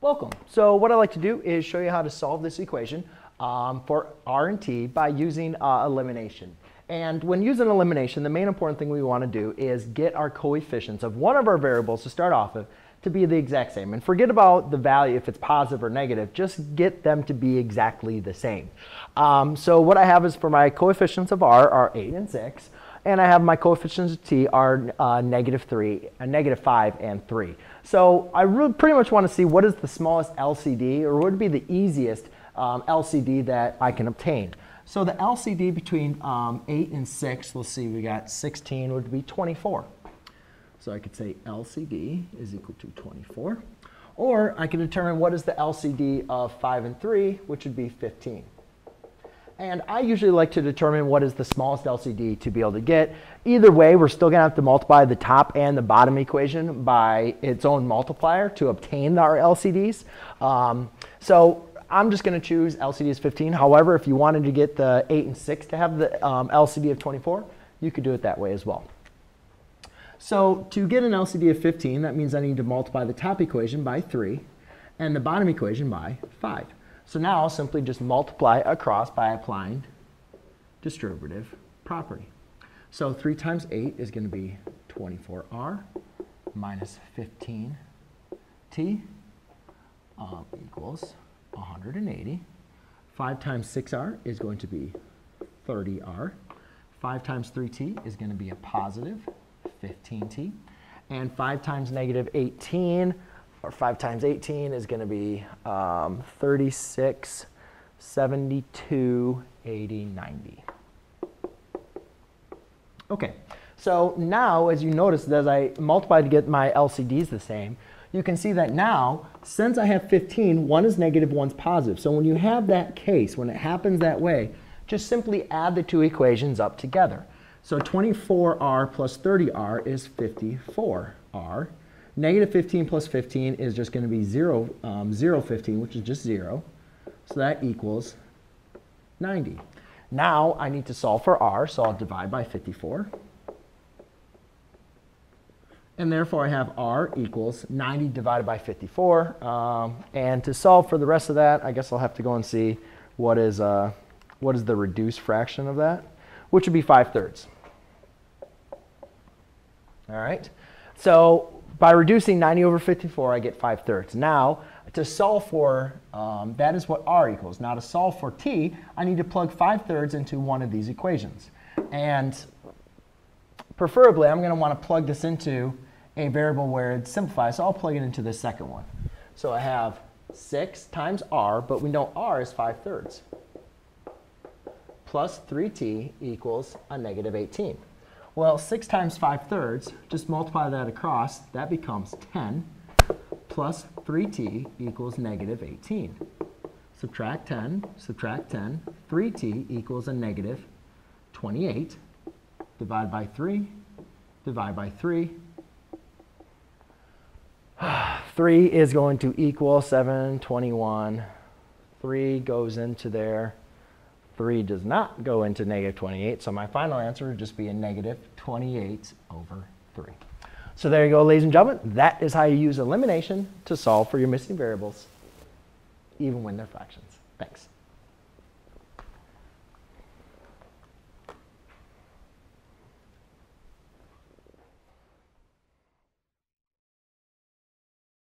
Welcome. So what I'd like to do is show you how to solve this equation um, for r and t by using uh, elimination. And when using elimination, the main important thing we want to do is get our coefficients of one of our variables to start off with to be the exact same. And forget about the value if it's positive or negative, just get them to be exactly the same. Um, so what I have is for my coefficients of r are 8 and 6, and I have my coefficients of t are uh, negative 3, uh, negative 5, and 3. So I really pretty much want to see what is the smallest LCD, or what would be the easiest um, LCD that I can obtain. So the LCD between um, 8 and 6, let's see, we got 16 would be 24. So I could say LCD is equal to 24. Or I can determine what is the LCD of 5 and 3, which would be 15. And I usually like to determine what is the smallest LCD to be able to get. Either way, we're still going to have to multiply the top and the bottom equation by its own multiplier to obtain our LCDs. Um, so I'm just going to choose LCD as 15. However, if you wanted to get the 8 and 6 to have the um, LCD of 24, you could do it that way as well. So to get an LCD of 15, that means I need to multiply the top equation by 3 and the bottom equation by 5. So now I'll simply just multiply across by applying distributive property. So 3 times 8 is going to be 24r minus 15t um, equals 180. 5 times 6r is going to be 30r. 5 times 3t is going to be a positive 15t. And 5 times negative 18 or 5 times 18 is going to be um, 36, 72, 80, 90. Okay, so now as you notice, as I multiply to get my LCDs the same, you can see that now, since I have 15, one is negative, one's positive. So when you have that case, when it happens that way, just simply add the two equations up together. So 24r plus 30r is 54r. Negative 15 plus 15 is just going to be 0, um, 0, 15, which is just 0. So that equals 90. Now I need to solve for r, so I'll divide by 54. And therefore I have r equals 90 divided by 54. Um, and to solve for the rest of that, I guess I'll have to go and see what is, uh, what is the reduced fraction of that, which would be 5 thirds. All right. So by reducing 90 over 54, I get 5 thirds. Now, to solve for, um, that is what r equals. Now to solve for t, I need to plug 5 thirds into one of these equations. And preferably, I'm going to want to plug this into a variable where it simplifies. So I'll plug it into the second one. So I have 6 times r, but we know r is 5 thirds, plus 3t equals a negative 18. Well, 6 times 5 thirds, just multiply that across, that becomes 10 plus 3t equals negative 18. Subtract 10, subtract 10, 3t equals a negative 28. Divide by 3, divide by 3. 3 is going to equal 721. 3 goes into there. 3 does not go into negative 28, so my final answer would just be a negative 28 over 3. So there you go, ladies and gentlemen. That is how you use elimination to solve for your missing variables, even when they're fractions. Thanks.